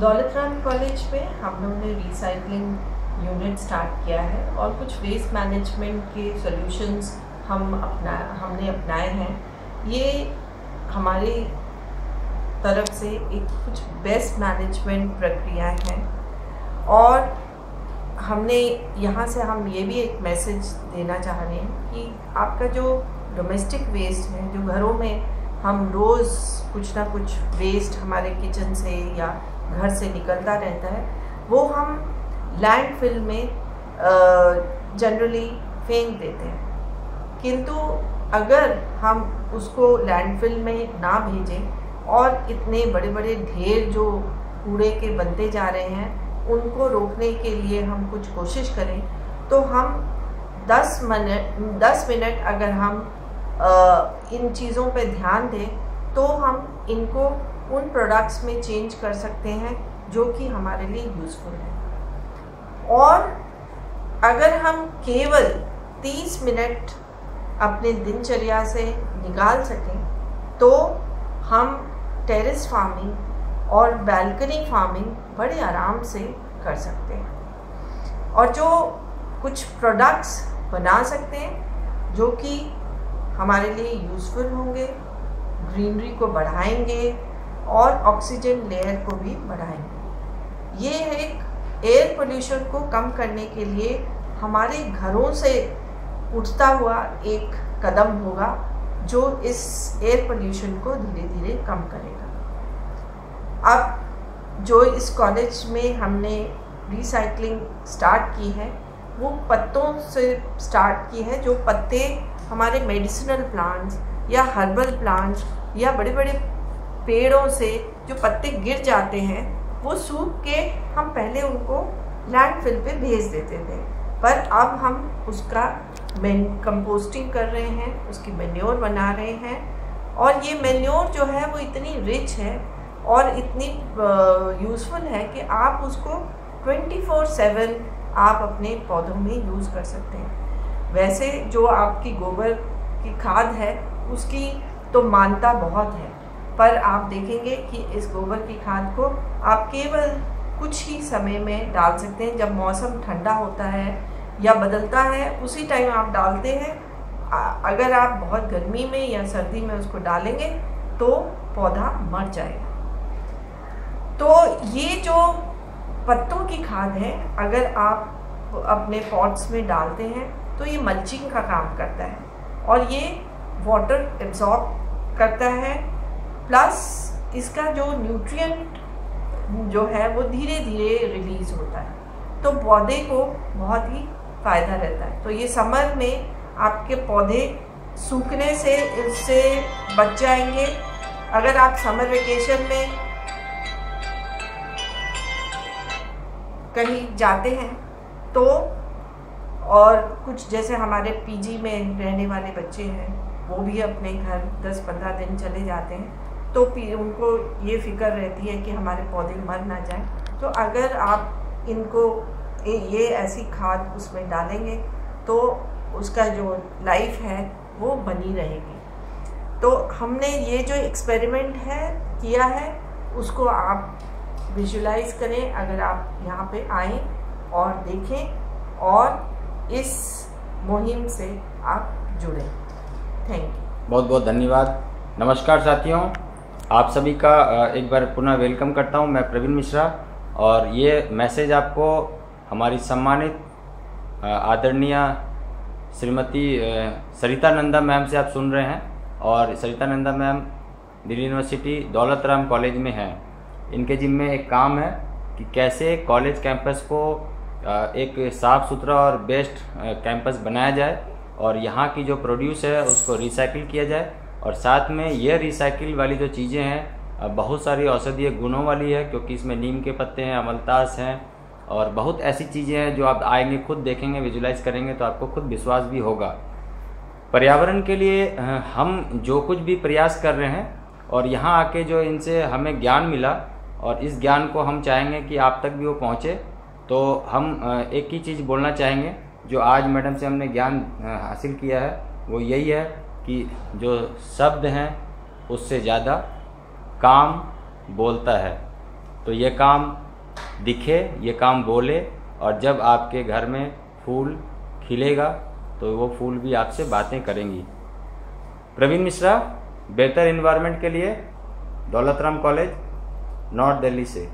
दौलत राम कॉलेज में हम लोगों ने रिसाइकलिंग यूनिट स्टार्ट किया है और कुछ वेस्ट मैनेजमेंट के सॉल्यूशंस हम अपना, हमने अपनाए हैं। ये हमारे तरफ़ से एक कुछ बेस्ट मैनेजमेंट प्रक्रिया है और हमने यहाँ से हम ये भी एक मैसेज देना चाह रहे हैं कि आपका जो डोमेस्टिक वेस्ट है, जो घरों में हम रोज़ कुछ ना कुछ वेस्ट हमारे किचन से या घर से निकलता रहता है। वो हम लैंड फिल में जनरली फेंक देते हैं। किंतु अगर हम उसको लैंडफिल में ना भेजें और इतने बड़े बड़े ढेर जो कूड़े के बनते जा रहे हैं उनको रोकने के लिए हम कुछ कोशिश करें तो हम 10 मिनट 10 मिनट अगर हम आ, इन चीज़ों पे ध्यान दें तो हम इनको उन प्रोडक्ट्स में चेंज कर सकते हैं जो कि हमारे लिए यूज़फुल है। और अगर हम केवल 30 मिनट अपने दिनचर्या से निकाल सकें तो हम टेरेस फ़ार्मिंग और बैल्कनी फ़ार्मिंग बड़े आराम से कर सकते हैं। और जो कुछ प्रोडक्ट्स बना सकते हैं, जो कि हमारे लिए यूज़फुल होंगे ग्रीनरी को बढ़ाएँगे और ऑक्सीजन लेयर को भी बढ़ाएँगे ये एक एयर पोल्यूशन को कम करने के लिए हमारे घरों से उठता हुआ एक कदम होगा, जो इस एयर पोल्यूशन को धीरे धीरे कम करेगा। अब जो इस कॉलेज में हमने रिसाइकलिंग स्टार्ट की है, वो पत्तों से स्टार्ट की है, जो पत्ते हमारे मेडिसिनल प्लांट्स या हर्बल प्लांट्स या बड़े बड़े पेड़ों से जो पत्ते गिर जाते हैं, वो सूख के हम पहले उनको लैंडफिल पे भेज देते थे। पर अब हम उसका कंपोस्टिंग कर रहे हैं, उसकी मेन्योर बना रहे हैं। और ये मेन्योर जो है, वो इतनी रिच है और इतनी यूज़फुल है कि आप उसको 24/7 आप अपने पौधों में यूज़ कर सकते हैं। वैसे जो आपकी गोबर की खाद है, उसकी तो मानता बहुत है। पर आप देखेंगे कि इस गोबर की खाद को आप केवल कुछ ही समय में डाल सकते हैं। जब मौसम ठंडा होता है या बदलता है, उसी टाइम आप डालते हैं। अगर आप बहुत गर्मी में या सर्दी में उसको डालेंगे तो पौधा मर जाएगा। तो ये जो पत्तों की खाद है, अगर आप अपने पॉट्स में डालते हैं तो ये मल्चिंग का काम करता है। और ये वाटर एब्जॉर्ब करता है। प्लस इसका जो न्यूट्रिएंट जो है वो धीरे धीरे रिलीज़ होता है। तो पौधे को बहुत ही फ़ायदा रहता है। तो ये समर में आपके पौधे सूखने से इससे बच जाएँगे। अगर आप समर वेकेशन में कहीं जाते हैं तो और कुछ जैसे हमारे पीजी में रहने वाले बच्चे हैं, वो भी अपने घर 10-15 दिन चले जाते हैं। तो उनको ये फ़िक्र रहती है कि हमारे पौधे मर ना जाएँ। तो अगर आप इनको ये ऐसी खाद उसमें डालेंगे तो उसका जो लाइफ है, वो बनी रहेगी। तो हमने ये जो एक्सपेरिमेंट है, किया है, उसको आप विजुलाइज करें, अगर आप यहाँ पे आएँ और देखें, और इस मुहिम से आप जुड़ें। थैंक यू बहुत बहुत धन्यवाद। नमस्कार साथियों। आप सभी का एक बार पुनः वेलकम करता हूँ मैं प्रवीण मिश्रा। और ये मैसेज आपको हमारी सम्मानित आदरणीय श्रीमती सरिता नंदा मैम से आप सुन रहे हैं। और Sarita Nanda ma'am Delhi university Daulat Ram college में हैं। इनके जिम्मे एक काम है कि कैसे कॉलेज कैंपस को एक साफ़ सुथरा और बेस्ट कैंपस बनाया जाए और यहाँ की जो प्रोड्यूस है उसको रिसाइकिल किया जाए। और साथ में ये रिसाइकिल वाली जो चीज़ें हैं बहुत सारी औषधीय गुणों वाली है, क्योंकि इसमें नीम के पत्ते हैं, अमलतास हैं, और बहुत ऐसी चीज़ें हैं जो आप आएँगे, खुद देखेंगे विजुलाइज करेंगे तो आपको खुद विश्वास भी होगा। पर्यावरण के लिए हम जो कुछ भी प्रयास कर रहे हैं, और यहाँ आके जो इनसे हमें ज्ञान मिला, और इस ज्ञान को हम चाहेंगे कि आप तक भी वो पहुँचे तो हम एक ही चीज़ बोलना चाहेंगे, जो आज मैडम से हमने ज्ञान हासिल किया है, वो यही है कि जो शब्द हैं, उससे ज़्यादा काम बोलता है। तो ये काम दिखे, ये काम बोले, और जब आपके घर में फूल खिलेगा तो वो फूल भी आपसे बातें करेंगी। प्रवीण मिश्रा, बेहतर इन्वायरमेंट के लिए दौलत राम कॉलेज, नॉर्थ दिल्ली से।